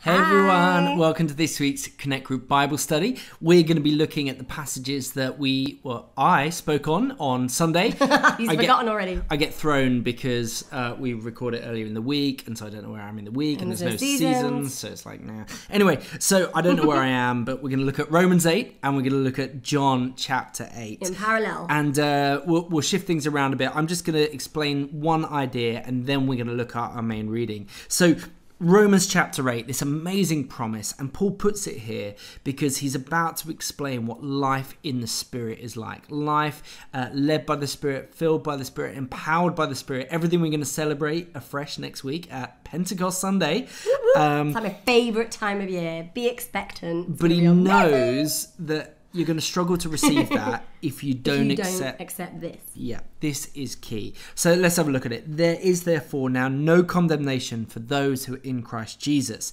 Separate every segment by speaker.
Speaker 1: Hey everyone, welcome to this week's Connect Group Bible study. We're going to be looking at the passages that we, well, I spoke on on Sunday.
Speaker 2: He's
Speaker 1: I
Speaker 2: forgotten
Speaker 1: get,
Speaker 2: already.
Speaker 1: I get thrown because uh, we record it earlier in the week, and so I don't know where I am in the week, and,
Speaker 2: And
Speaker 1: there's no seasons.
Speaker 2: seasons.
Speaker 1: so it's like, nah. Anyway, so I don't know where I am, but we're going to look at Romans 8, and we're going to look at John chapter 8.
Speaker 2: In parallel.
Speaker 1: And uh, we'll, we'll shift things around a bit. I'm just going to explain one idea and then we're going to look at our main reading. So, Romans chapter 8, this amazing promise, and Paul puts it here because he's about to explain what life in the Spirit is like. Life uh, led by the Spirit, filled by the Spirit, empowered by the Spirit. Everything we're going to celebrate afresh next week at Pentecost Sunday. Um,
Speaker 2: it's like my favourite time of year. Be expectant.
Speaker 1: But he
Speaker 2: amazing.
Speaker 1: knows that you're going to struggle to receive that if you don't
Speaker 2: you don't
Speaker 1: accept
Speaker 2: accept this.
Speaker 1: Yeah, this is key. So let's have a look at it. There is therefore now no condemnation for those who are in Christ Jesus.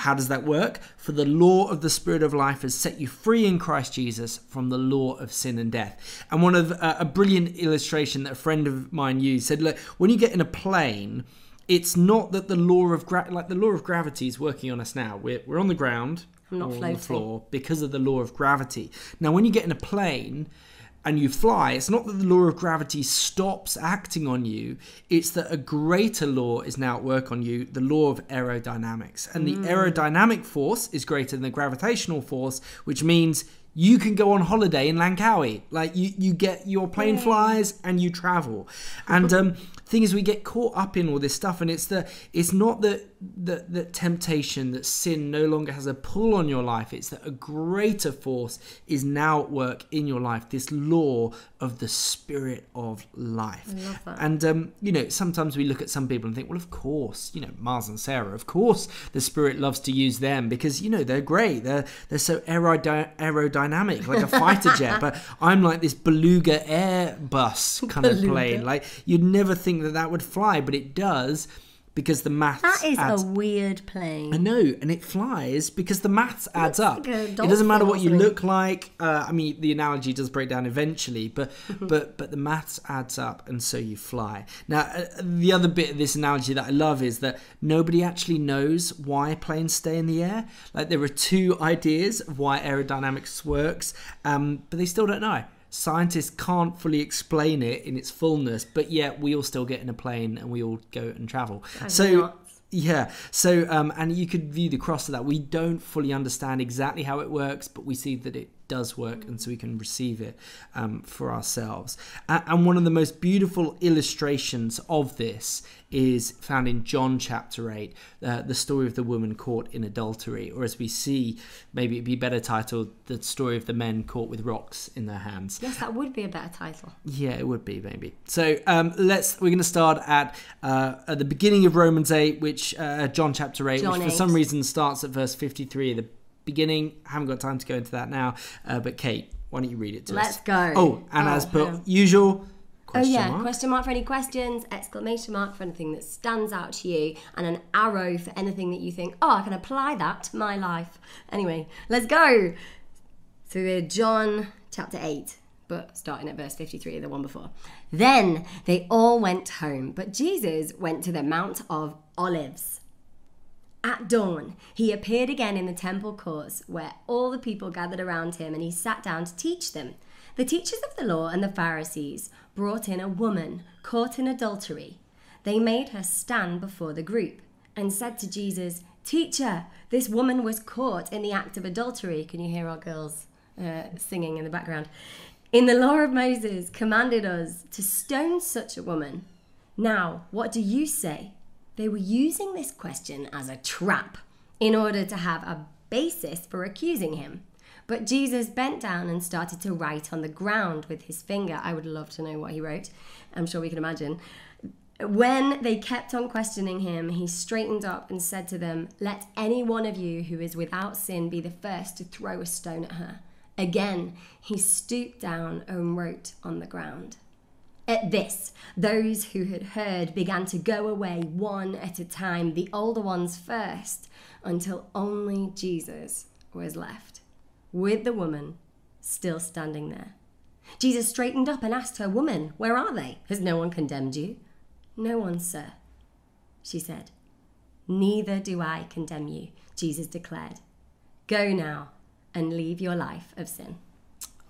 Speaker 1: How does that work? For the law of the Spirit of life has set you free in Christ Jesus from the law of sin and death. And one of uh, a brilliant illustration that a friend of mine used said, look, when you get in a plane, it's not that the law of gra- like the law of gravity is working on us now. We're we're on the ground,
Speaker 2: I'm not
Speaker 1: or on the floor because of the law of gravity. Now, when you get in a plane and you fly, it's not that the law of gravity stops acting on you, it's that a greater law is now at work on you, the law of aerodynamics. And the mm. aerodynamic force is greater than the gravitational force, which means you can go on holiday in Langkawi. Like you, you get your plane flies and you travel. And um, thing is, we get caught up in all this stuff, and it's the it's not that that that temptation that sin no longer has a pull on your life. It's that a greater force is now at work in your life. This law of the spirit of life. And um, you know, sometimes we look at some people and think, well, of course, you know, Mars and Sarah, of course, the spirit loves to use them because you know they're great. They're they're so aerody- aerodynamic, like a fighter jet. But I'm like this beluga Airbus kind of plane. Like you'd never think that that would fly, but it does because the maths.
Speaker 2: That is
Speaker 1: adds-
Speaker 2: a weird plane.
Speaker 1: I know, and it flies because the maths adds up.
Speaker 2: like
Speaker 1: it doesn't matter what you look like. Uh, I mean, the analogy does break down eventually, but but but the maths adds up, and so you fly. Now, uh, the other bit of this analogy that I love is that nobody actually knows why planes stay in the air. Like there are two ideas of why aerodynamics works, um, but they still don't know. Scientists can't fully explain it in its fullness, but yet we all still get in a plane and we all go and travel. so
Speaker 2: nuts.
Speaker 1: yeah. So, um, and you could view the cross of that. We don't fully understand exactly how it works, but we see that it does work, and so we can receive it um, for ourselves. And one of the most beautiful illustrations of this is found in John chapter 8, uh, the story of the woman caught in adultery, or as we see, maybe it'd be better titled, the story of the men caught with rocks in their hands.
Speaker 2: Yes, that would be a better title.
Speaker 1: Yeah, it would be maybe. So um, let's. We're going to start at uh, at the beginning of Romans eight, which uh, John chapter eight,
Speaker 2: John
Speaker 1: which for some reason starts at verse fifty three. The beginning. Haven't got time to go into that now. Uh, but Kate, why don't you read it to us?
Speaker 2: Let's go.
Speaker 1: Oh, and
Speaker 2: Oh,
Speaker 1: as per usual,
Speaker 2: Oh yeah,
Speaker 1: mark.
Speaker 2: question mark for any questions, exclamation mark for anything that stands out to you, and an arrow for anything that you think, oh, I can apply that to my life. Anyway, let's go. So we're John chapter 8, but starting at verse 53, the one before. Then they all went home, but Jesus went to the Mount of Olives. At dawn, he appeared again in the temple courts where all the people gathered around him and he sat down to teach them. The teachers of the law and the Pharisees brought in a woman caught in adultery. They made her stand before the group and said to Jesus, Teacher, this woman was caught in the act of adultery. Can you hear our girls uh, singing in the background? In the law of Moses commanded us to stone such a woman. Now, what do you say? They were using this question as a trap in order to have a basis for accusing him. But Jesus bent down and started to write on the ground with his finger. I would love to know what he wrote. I'm sure we can imagine. When they kept on questioning him, he straightened up and said to them, Let any one of you who is without sin be the first to throw a stone at her. Again, he stooped down and wrote on the ground. At this, those who had heard began to go away one at a time, the older ones first, until only Jesus was left, with the woman still standing there. Jesus straightened up and asked her, Woman, where are they? Has no one condemned you? No one, sir, she said. Neither do I condemn you, Jesus declared. Go now and leave your life of sin.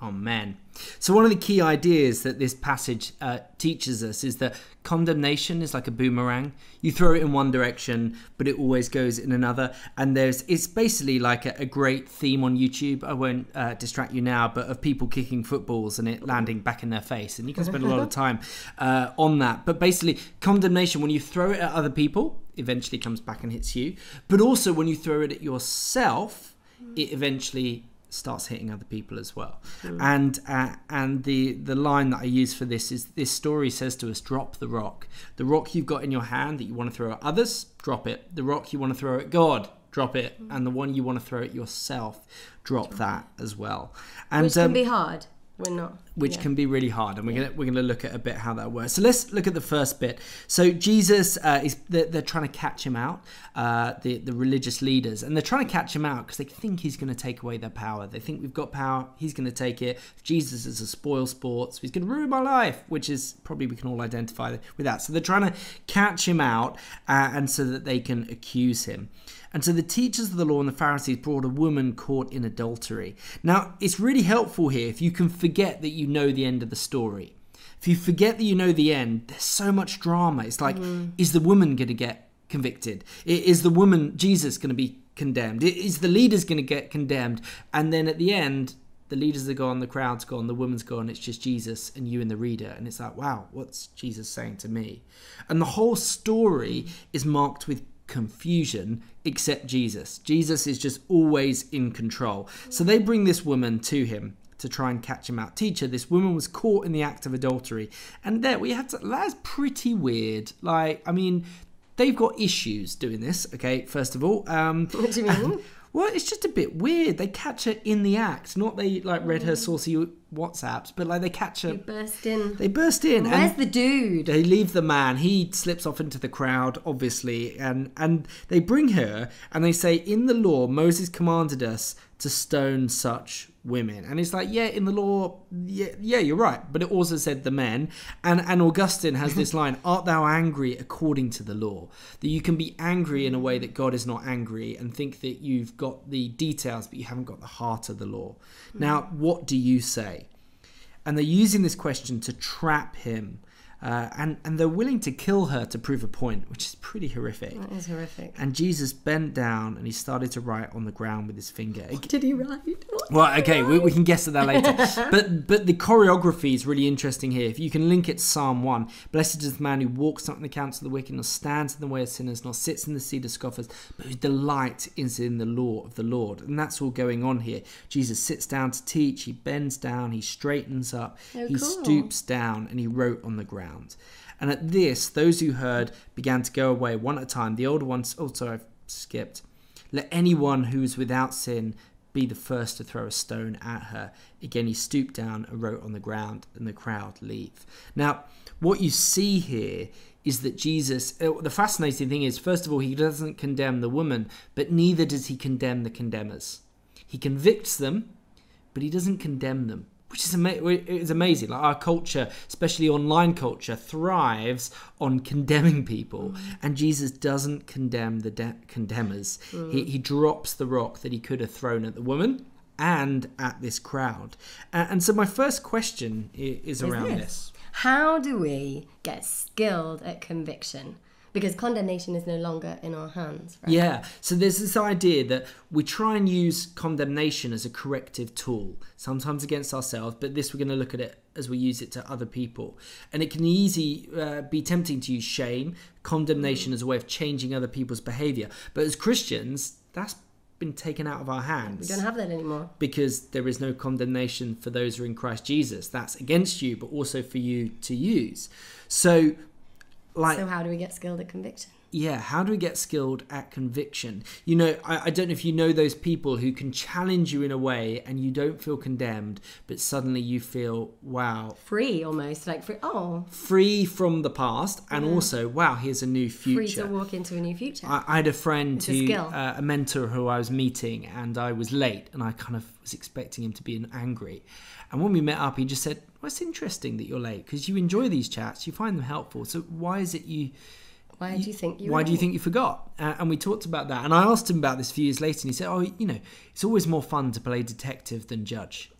Speaker 1: Amen. So, one of the key ideas that this passage uh, teaches us is that condemnation is like a boomerang. You throw it in one direction, but it always goes in another. And there's it's basically like a, a great theme on YouTube. I won't uh, distract you now, but of people kicking footballs and it landing back in their face. And you can spend a lot of time uh, on that. But basically, condemnation, when you throw it at other people, eventually comes back and hits you. But also, when you throw it at yourself, it eventually starts hitting other people as well. Mm. And uh, and the the line that I use for this is this story says to us drop the rock. The rock you've got in your hand that you want to throw at others, drop it. The rock you want to throw at God, drop it. Mm. And the one you want to throw at yourself, drop that as well. And
Speaker 2: Which can um, be hard we're not
Speaker 1: which yeah. can be really hard and we're yeah. gonna we're gonna look at a bit how that works so let's look at the first bit so jesus uh, is they're, they're, trying to catch him out uh, the the religious leaders and they're trying to catch him out because they think he's going to take away their power they think we've got power he's going to take it jesus is a spoil sport so he's going to ruin my life which is probably we can all identify with that so they're trying to catch him out uh, and so that they can accuse him and so the teachers of the law and the Pharisees brought a woman caught in adultery. Now, it's really helpful here if you can forget that you know the end of the story. If you forget that you know the end, there's so much drama. It's like, mm. is the woman going to get convicted? Is the woman, Jesus, going to be condemned? Is the leaders going to get condemned? And then at the end, the leaders are gone, the crowd's gone, the woman's gone, it's just Jesus and you and the reader. And it's like, wow, what's Jesus saying to me? And the whole story is marked with confusion except Jesus. Jesus is just always in control. So they bring this woman to him to try and catch him out. Teacher, this woman was caught in the act of adultery. And there we have to, that's pretty weird. Like, I mean, they've got issues doing this, okay, first of all. Um,
Speaker 2: what do you mean?
Speaker 1: Well, it's just a bit weird. They catch her in the act, not they like read her mm. saucy WhatsApps, but like they catch her.
Speaker 2: They burst in.
Speaker 1: They burst in.
Speaker 2: Where's the dude?
Speaker 1: They leave the man. He slips off into the crowd, obviously, and and they bring her and they say, "In the law, Moses commanded us to stone such women. And it's like, yeah, in the law, yeah, yeah, you're right. But it also said the men. And, and Augustine has this line, art thou angry according to the law? That you can be angry in a way that God is not angry and think that you've got the details, but you haven't got the heart of the law. Mm. Now, what do you say? And they're using this question to trap him uh, and, and they're willing to kill her to prove a point, which is pretty horrific.
Speaker 2: That is horrific.
Speaker 1: And Jesus bent down and he started to write on the ground with his finger.
Speaker 2: What did he write?
Speaker 1: What well, okay, we, we, can guess at that later. but but the choreography is really interesting here. If you can link it to Psalm 1, Blessed is the man who walks not in the counsel of the wicked, nor stands in the way of sinners, nor sits in the seat of scoffers, but whose delight is in the law of the Lord. And that's all going on here. Jesus sits down to teach, he bends down, he straightens up, oh, he cool. stoops down, and he wrote on the ground. And at this, those who heard began to go away one at a time. The older ones, oh, sorry, I've skipped. Let anyone who is without sin be the first to throw a stone at her. Again, he stooped down and wrote on the ground, and the crowd leave. Now, what you see here is that Jesus, uh, the fascinating thing is, first of all, he doesn't condemn the woman, but neither does he condemn the condemners. He convicts them, but he doesn't condemn them which is ama- is amazing. Like our culture, especially online culture, thrives on condemning people, mm. and Jesus doesn't condemn the de- condemners. Mm. He, he drops the rock that he could have thrown at the woman and at this crowd. Uh, and so my first question is, is around this? this.
Speaker 2: How do we get skilled at conviction? Because condemnation is no longer in our hands.
Speaker 1: Right? Yeah. So there's this idea that we try and use condemnation as a corrective tool, sometimes against ourselves, but this we're going to look at it as we use it to other people. And it can easy uh, be tempting to use shame, condemnation as a way of changing other people's behavior. But as Christians, that's been taken out of our hands.
Speaker 2: We don't have that anymore.
Speaker 1: Because there is no condemnation for those who are in Christ Jesus. That's against you, but also for you to use. So like
Speaker 2: so how do we get skilled at conviction
Speaker 1: yeah how do we get skilled at conviction? You know I, I, don't know if you know those people who can challenge you in a way and you don't feel condemned but suddenly you feel wow.
Speaker 2: Free almost like free oh.
Speaker 1: Free from the past and yeah. also wow here's a new future
Speaker 2: free to walk into a new future.
Speaker 1: I, I had a friend it's who a, uh, a mentor who i was meeting and i was late and i kind of was expecting him to be angry. And when we met up, he just said, "Well, it's interesting that you're late because you enjoy these chats, you find them helpful. So why is it you
Speaker 2: Why do you think you?
Speaker 1: why do you think you forgot? Uh, and we talked about that. And I asked him about this a few years later, and he said, "Oh, you know, it's always more fun to play detective than judge,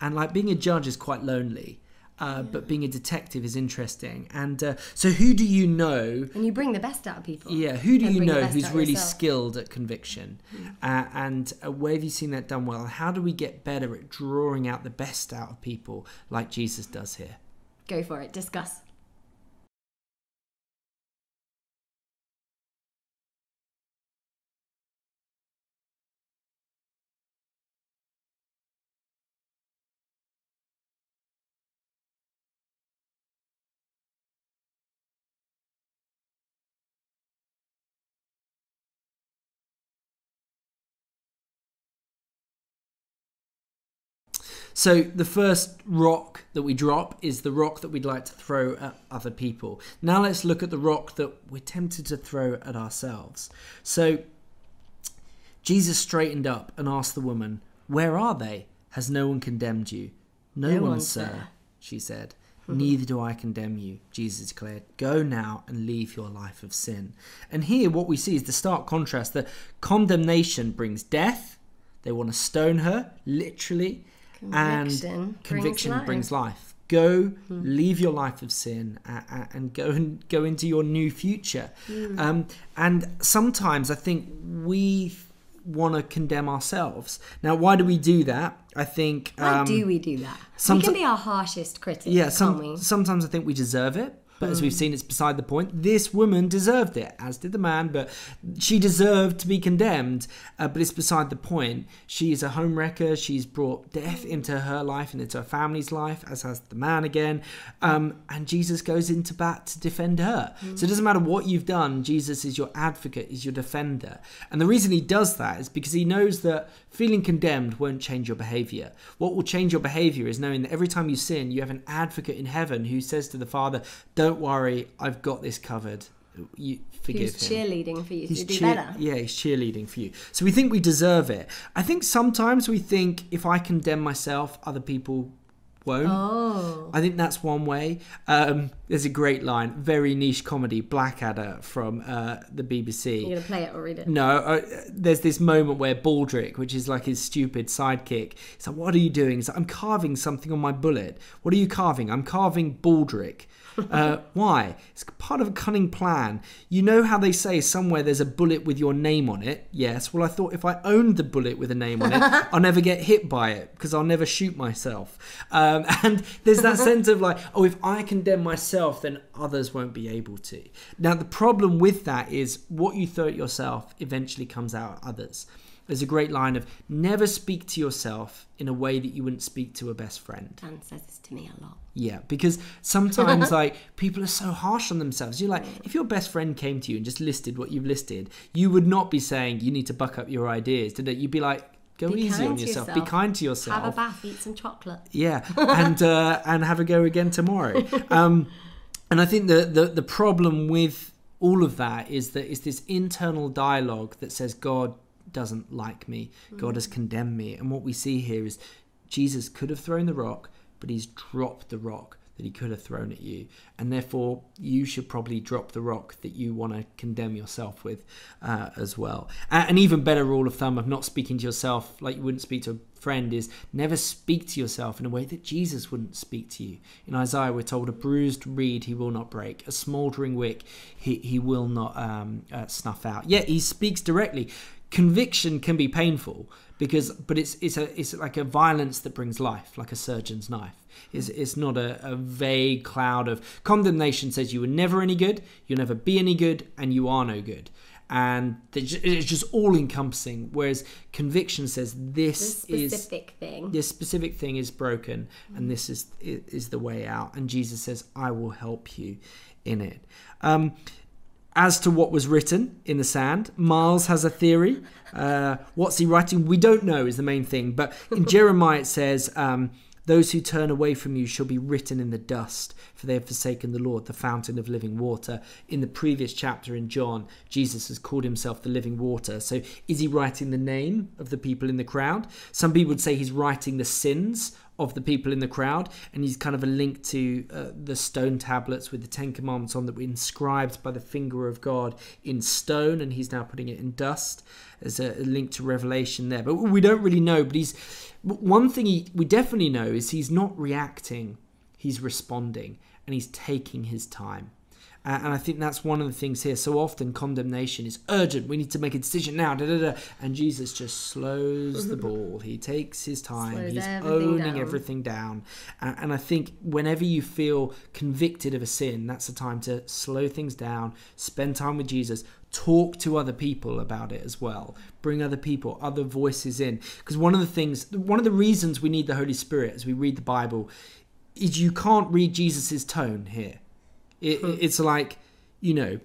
Speaker 1: and like being a judge is quite lonely." Uh, But being a detective is interesting, and uh, so who do you know
Speaker 2: And you bring the best out of people.
Speaker 1: yeah, who do you know who's really
Speaker 2: yourself.
Speaker 1: skilled at conviction? Uh, and uh, where have you seen that done well? How do we get better at drawing out the best out of people like Jesus does here?
Speaker 2: Go for it. Discuss.
Speaker 1: So the first rock that we drop is the rock that we'd like to throw at other people. Now let's look at the rock that we're tempted to throw at ourselves. So Jesus straightened up and asked the woman, Where are they? Has no one condemned you? No,
Speaker 2: No
Speaker 1: one, sir,
Speaker 2: sir."
Speaker 1: she said. Hmm. Neither do I condemn you, Jesus declared. Go now and leave your life of sin. And here, what we see is the stark contrast that condemnation brings death. They want to stone her, literally.
Speaker 2: Conviction
Speaker 1: and
Speaker 2: brings
Speaker 1: conviction
Speaker 2: life.
Speaker 1: brings life. Go, leave your life of sin, uh, and go and go into your new future. Um, and sometimes I think we want to condemn ourselves. Now, why do we do that? I think.
Speaker 2: Why
Speaker 1: um,
Speaker 2: do we do that?
Speaker 1: someti-
Speaker 2: we can be our harshest critic,
Speaker 1: yeah,
Speaker 2: can't
Speaker 1: some,
Speaker 2: we?
Speaker 1: sometimes I think we deserve it. But as we've seen, it's beside the point. This woman deserved it, as did the man, but she deserved to be condemned. Uh, but it's beside the point. She is a homewrecker. She's brought death into her life and into her family's life, as has the man again. Um, and Jesus goes into bat to defend her. So it doesn't matter what you've done, Jesus is your advocate, is your defender. And the reason he does that is because he knows that feeling condemned won't change your behavior. What will change your behavior is knowing that every time you sin, you have an advocate in heaven who says to the Father, Don't worry, I've got this covered. You forgive
Speaker 2: Who's
Speaker 1: him.
Speaker 2: cheerleading for you
Speaker 1: He's
Speaker 2: to do
Speaker 1: cheer-
Speaker 2: better?
Speaker 1: Yeah, he's cheerleading for you. So we think we deserve it. I think sometimes we think if I condemn myself, other people won't.
Speaker 2: Oh,
Speaker 1: I think that's one way. Um, there's a great line, very niche comedy, Blackadder from uh, the BBC.
Speaker 2: you're gonna play it or read it?
Speaker 1: No, uh, there's this moment where Baldrick, which is like his stupid sidekick, he's like, "What are you doing?" He's like, "I'm carving something on my bullet." What are you carving? I'm carving Baldrick. Uh, why? It's part of a cunning plan. You know how they say somewhere there's a bullet with your name on it? Yes. Well, I thought if I owned the bullet with a name on it, I'll never get hit by it because I'll never shoot myself. Um, and there's that sense of like, oh, if I condemn myself, then others won't be able to. Now, the problem with that is what you throw at yourself eventually comes out at others. There's a great line of never speak to yourself in a way that you wouldn't speak to a best friend.
Speaker 2: Dan says this to me a lot.
Speaker 1: Yeah, because sometimes like people are so harsh on themselves. You're like, if your best friend came to you and just listed what you've listed, you would not be saying you need to buck up your ideas, did it? You'd be like, go
Speaker 2: Be
Speaker 1: easy on
Speaker 2: to
Speaker 1: yourself. Be kind to yourself.
Speaker 2: Have a bath, eat some chocolate.
Speaker 1: Yeah, and uh, and have a go again tomorrow. Um, and I think the, the the problem with all of that is that it's this internal dialogue that says God doesn't like me, God has condemned me, and what we see here is Jesus could have thrown the rock, but he's dropped the rock that he could have thrown at you, and therefore you should probably drop the rock that you want to condemn yourself with uh, as well. An even better rule of thumb of not speaking to yourself like you wouldn't speak to a friend is never speak to yourself in a way that Jesus wouldn't speak to you. In Isaiah, we're told, "A bruised reed he will not break, a smouldering wick he he will not um, uh, snuff out." Yet he speaks directly. Conviction can be painful because, but it's it's a it's like a violence that brings life, like a surgeon's knife. It's, it's not a, a vague cloud of condemnation says you were never any good, you'll never be any good, and you are no good. And it's just all encompassing. Whereas conviction says this,
Speaker 2: This
Speaker 1: is
Speaker 2: specific thing.
Speaker 1: this specific thing is broken and this is is the way out and jesus says i will help you in it um, as to what was written in the sand miles has a theory uh, what's he writing we don't know is the main thing but in jeremiah it says um, those who turn away from you shall be written in the dust, for they have forsaken the Lord, the fountain of living water. In the previous chapter in John, Jesus has called himself the living water. So is he writing the name of the people in the crowd? Some people would say he's writing the sins of the people in the crowd, and he's kind of a link to uh, the stone tablets with the Ten Commandments on that were inscribed by the finger of God in stone, and he's now putting it in dust as a, link to Revelation there. But we don't really know. But he's one thing he, we definitely know is he's not reacting; he's responding, and he's taking his time. Uh, and I think that's one of the things here. So often condemnation is urgent. We need to make a decision now. Da, da, da. And Jesus just slows the ball. He takes his time.
Speaker 2: Slows
Speaker 1: He's
Speaker 2: everything
Speaker 1: owning
Speaker 2: down.
Speaker 1: everything down. Uh, and I think whenever you feel convicted of a sin, that's the time to slow things down, spend time with Jesus, talk to other people about it as well. Bring other people, other voices in. Because one of the things, one of the reasons we need the Holy Spirit as we read the Bible is you can't read Jesus's tone here. It, hmm. it's like, you know,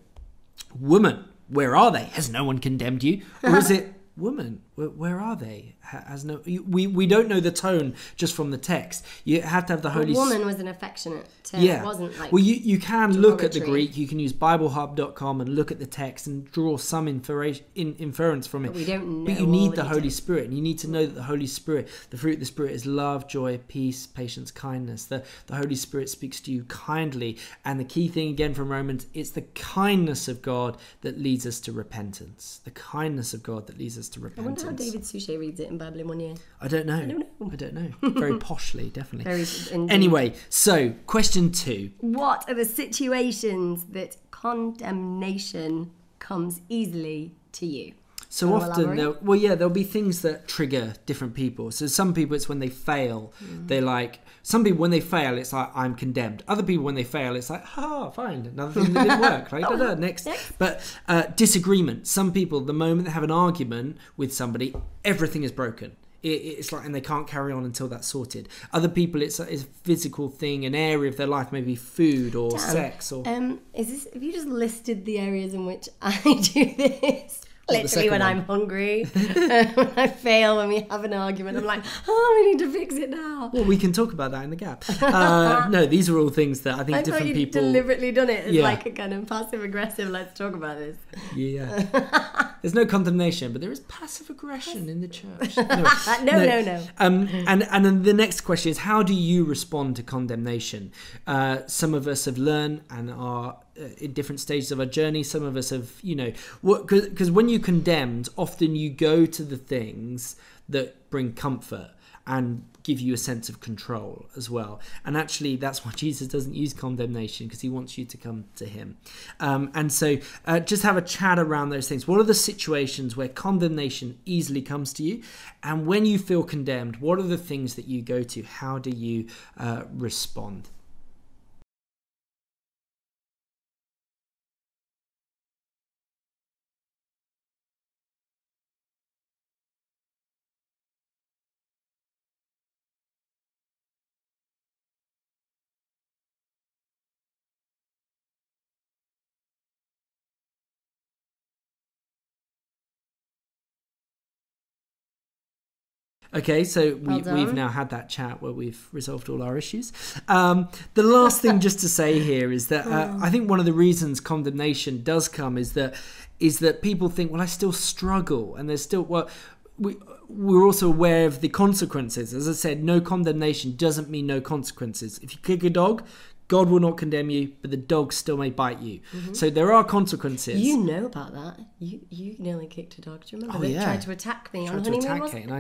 Speaker 1: woman, where are they? Has no one condemned you? Or is it, woman, where, where are they? Has no? We we don't know the tone just from the text. You have to have the Holy. S-
Speaker 2: woman was an affectionate term.
Speaker 1: yeah.
Speaker 2: It wasn't like
Speaker 1: well, you, you can look at the. Greek. You can use BibleHub.com and look at the text and draw some inference, in, inference from it.
Speaker 2: But we don't know.
Speaker 1: But
Speaker 2: you
Speaker 1: need
Speaker 2: the
Speaker 1: the Holy. Spirit, and you need to know that the Holy Spirit, the fruit of the Spirit, is love, joy, peace, patience, kindness. The the Holy Spirit speaks to you kindly, and the key thing again from Romans, it's the kindness of God that leads us to repentance. The kindness of God that leads us to repentance.
Speaker 2: How David Suchet reads it in in one year.
Speaker 1: I don't know. I
Speaker 2: don't know.
Speaker 1: I don't know. Very poshly, definitely.
Speaker 2: Very indeed.
Speaker 1: Anyway, so question two.
Speaker 2: What are the situations that condemnation comes easily to you?
Speaker 1: So often, well, yeah, there'll be things that trigger different people. So some people, it's when they fail.
Speaker 2: Mm.
Speaker 1: They're like, some people when they fail, it's like I'm condemned. Other people when they fail, it's like, ah, fine, another thing that didn't work. Like, da, da, next.
Speaker 2: Next.
Speaker 1: But uh, disagreement. Some people, the moment they have an argument with somebody, everything is broken. It's like, and they can't carry on until that's sorted. Other people, it's a, it's a physical thing, an area of their life, maybe food or
Speaker 2: Dan,
Speaker 1: sex or.
Speaker 2: Um, is this? Have you just listed the areas in which I do this? Literally, when
Speaker 1: one?
Speaker 2: I'm hungry, when I fail, when we have an argument, I'm like, oh, we need to fix it now.
Speaker 1: Well, we can talk about that in the gap. Uh, no, these are all things that I think
Speaker 2: I
Speaker 1: different people.
Speaker 2: deliberately done it as
Speaker 1: Yeah.
Speaker 2: like a kind of passive aggressive. Let's talk about this.
Speaker 1: Yeah. There's no condemnation, but there is passive aggression in the church. Anyway,
Speaker 2: Uh, no, no, no.
Speaker 1: Um, and and then the next question is, how do you respond to condemnation? Uh, some of us have learned and are in different stages of our journey. Some of us have, you know, because when you're condemned, often you go to the things that bring comfort and give you a sense of control as well. And actually, that's why Jesus doesn't use condemnation because he wants you to come to him. Um, and so, uh, just have a chat around those things. What are the situations where condemnation easily comes to you? And when you feel condemned, what are the things that you go to? How do you uh, respond? Okay, so we,
Speaker 2: well
Speaker 1: we've now had that chat where we've resolved all our issues. Um, the last thing just to say here is that uh, I think one of the reasons condemnation does come is that is that people think, well, I still struggle, and there's still well, we we're also aware of the consequences. As I said, no condemnation doesn't mean no consequences. If you kick a dog, God will not condemn you, but the dog still may bite you. So there are consequences.
Speaker 2: Mm-hmm. You know about that. You you nearly kicked a dog. Do you remember?
Speaker 1: Oh,
Speaker 2: that?
Speaker 1: yeah.
Speaker 2: Tried to attack me on
Speaker 1: tried to
Speaker 2: honeymoon.
Speaker 1: attack it, and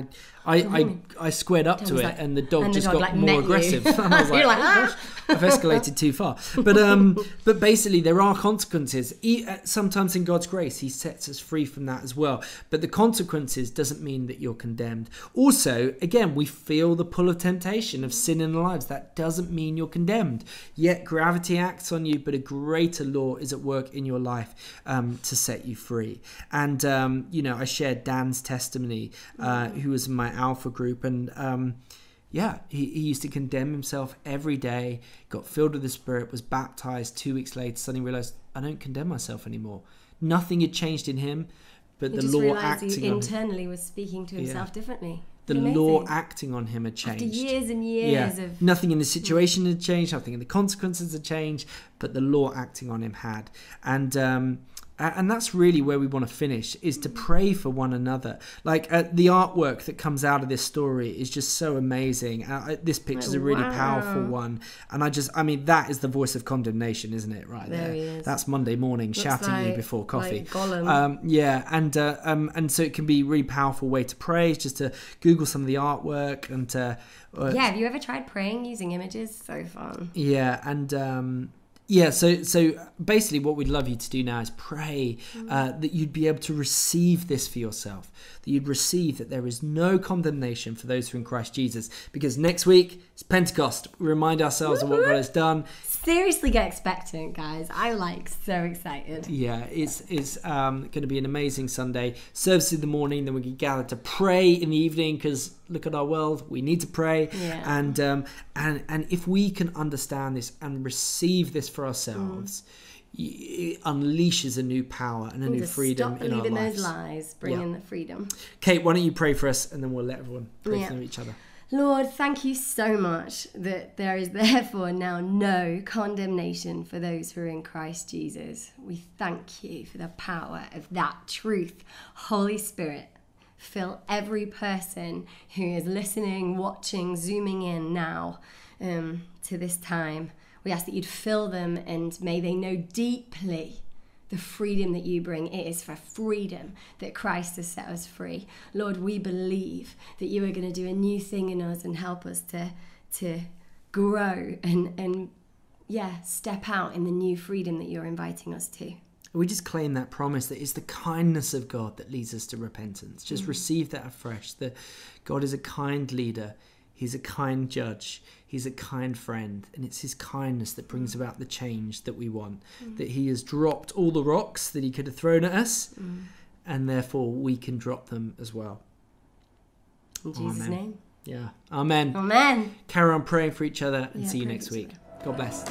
Speaker 1: I, I, I, I squared up to it,
Speaker 2: like-
Speaker 1: and the dog
Speaker 2: and the
Speaker 1: just
Speaker 2: dog,
Speaker 1: got
Speaker 2: like,
Speaker 1: more aggressive. And I was
Speaker 2: You're like,
Speaker 1: "Oh,
Speaker 2: "Ah!"
Speaker 1: gosh, I've escalated too far. But um, but basically, there are consequences. E- uh, Sometimes in God's grace, He sets us free from that as well. But the consequences doesn't mean that you're condemned. Also, again, we feel the pull of temptation of sin in our lives. That doesn't mean you're condemned. Yet gravity acts on you, but a greater law is at work in your life um, to set you free. And um, you know, I shared Dan's testimony, uh, who was in my Alpha group, and. Um, yeah, he, he used to condemn himself every day, got filled with the Spirit, was baptized two weeks later, suddenly realized, I don't condemn myself anymore. Nothing had changed in him, but
Speaker 2: He
Speaker 1: the law acting
Speaker 2: he internally was speaking to himself differently.
Speaker 1: The
Speaker 2: Amazing.
Speaker 1: law acting on him had changed.
Speaker 2: After years and years
Speaker 1: yeah,
Speaker 2: of
Speaker 1: nothing in the situation had changed, nothing in the consequences had changed, but the law acting on him had. And um, and that's really where we want to finish is to pray for one another. Like uh, the artwork that comes out of this story is just so amazing. Uh, uh, this picture is a really
Speaker 2: Wow.
Speaker 1: powerful one. And i just i mean that is the voice of condemnation isn't it right there,
Speaker 2: There?
Speaker 1: that's monday morning shouting you before coffee.
Speaker 2: Like
Speaker 1: um, yeah and uh, um, and so it can be a really powerful way to pray just to google some of the artwork and to uh,
Speaker 2: yeah, have you ever tried praying using images? So fun.
Speaker 1: yeah, and um, yeah, so so basically, what we'd love you to do now is pray uh, that you'd be able to receive this for yourself. That you'd receive that there is no condemnation for those who are in Christ Jesus. Because next week it's Pentecost. We remind ourselves of what God has done.
Speaker 2: Seriously, get expectant, guys. I'm like so excited.
Speaker 1: Yeah, it's it's um, going to be an amazing Sunday service in the morning. Then we can gather to pray in the evening because look at our world. We need to pray,
Speaker 2: Yeah.
Speaker 1: and um, and and if we can understand this and receive this for ourselves, y it unleashes a new power and a new freedom
Speaker 2: stop
Speaker 1: in our lives.
Speaker 2: those lies. Bring
Speaker 1: Yeah.
Speaker 2: in the freedom.
Speaker 1: Kate, why don't you pray for us, and then we'll let everyone pray
Speaker 2: Yeah.
Speaker 1: for each other.
Speaker 2: Lord, thank you so much that there is therefore now no condemnation for those who are in Christ Jesus. We thank you for the power of that truth. Holy Spirit, fill every person who is listening, watching, zooming in now um, to this time. We ask that you'd fill them and may they know deeply the freedom that you bring. It is for freedom that Christ has set us free. Lord, we believe that you are going to do a new thing in us and help us to to grow and and yeah, step out in the new freedom that you're inviting us to.
Speaker 1: We just claim that promise that it's the kindness of God that leads us to repentance. Just mm. receive that afresh. That God is a kind leader, He's a kind judge, He's a kind friend, and it's His kindness that brings mm. about the change that we want. Mm. That He has dropped all the rocks that He could have thrown at us, mm. and therefore we can drop them as well.
Speaker 2: In Jesus'
Speaker 1: Amen.
Speaker 2: name.
Speaker 1: Yeah. Amen.
Speaker 2: Amen.
Speaker 1: Carry on praying for each other and
Speaker 2: Yeah,
Speaker 1: see you next week. God bless.